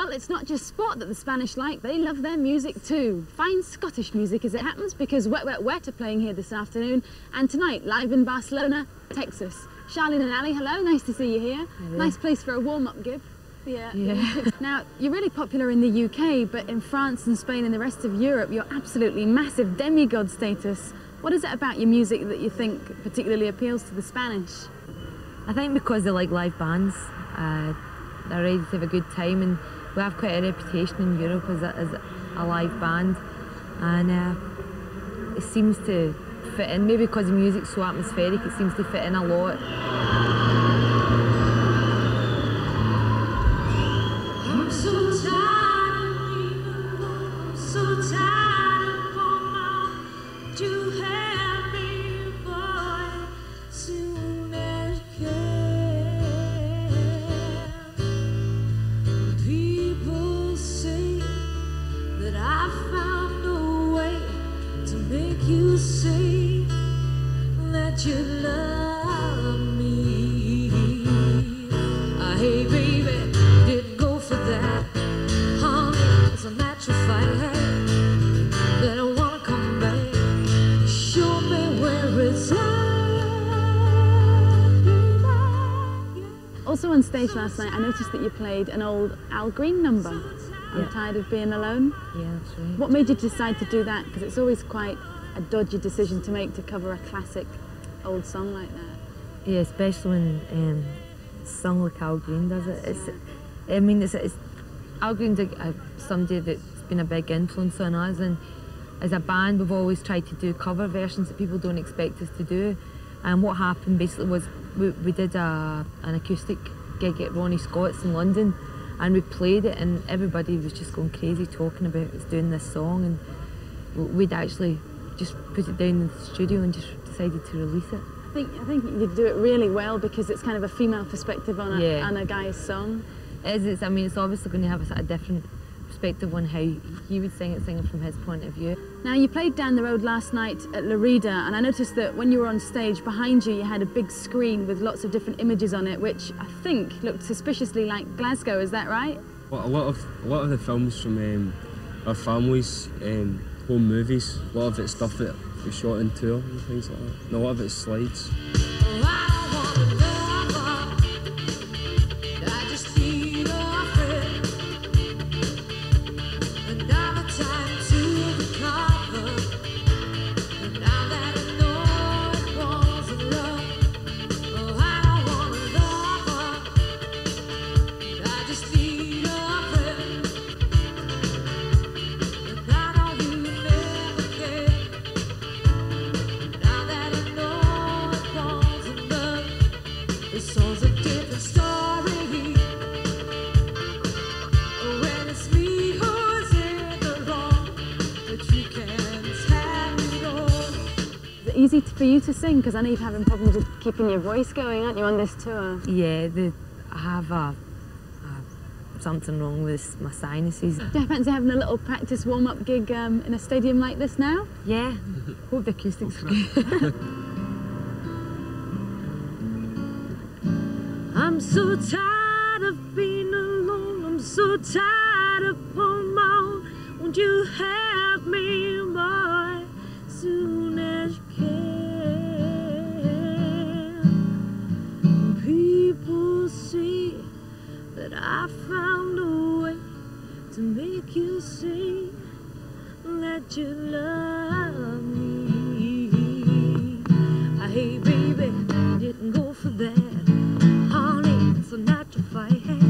Well, it's not just sport that the Spanish like, they love their music too. Fine Scottish music as it happens because Wet Wet Wet are playing here this afternoon and tonight live in Barcelona, Texas. Sharleen and Ally, hello, nice to see you here. Hello. Nice place for a warm-up give. Yeah. Yeah. now, you're really popular in the UK, but in France and Spain and the rest of Europe, you're absolutely massive demigod status. What is it about your music that you think particularly appeals to the Spanish? I think because they like live bands, uh, they're ready to have a good time, and we have quite a reputation in Europe as a, as a live band, and uh, it seems to fit in. Maybe because the music's so atmospheric, it seems to fit in a lot. I'm so tired. So tired Also on stage last night, I noticed that you played an old Al Green number. I'm Yeah. tired of being alone. Yeah, that's right. What made you decide to do that? Because it's always quite a dodgy decision to make to cover a classic old song like that. Yeah, especially when um, song like Al Green does it. It's, I mean, it's, it's Al Green's a, a, somebody that's been a big influence on us, and as a band, we've always tried to do cover versions that people don't expect us to do. And what happened basically was we, we did a, an acoustic gig at Ronnie Scott's in London, and we played it, and everybody was just going crazy talking about us doing this song, and we'd actually just put it down in the studio and just decided to release it. I think I think you do it really well because it's kind of a female perspective on a, Yeah. on a guy's song. It is, it's, I mean, it's obviously going to have a sort of different perspective on how he would sing it, singing from his point of view. Now you played down the road last night at Lérida, and I noticed that when you were on stage behind you, you had a big screen with lots of different images on it, which I think looked suspiciously like Glasgow. Is that right? Well, a lot of a lot of the films from um, our families' um, home movies, a lot of it's stuff that we shot in tour and things like that. And a lot of it's slides. Easy for you to sing? Because I know you're having problems with keeping your voice going, aren't you, on this tour? Yeah, the, I have a, a, something wrong with my sinuses. Do you fancy having a little practice warm-up gig um, in a stadium like this now? Yeah, hope the acoustics are good. I'm so tired of being alone. I'm so tired of on my own. Won't you have you love me. I hey baby, didn't go for that. Honey, it's a natural fight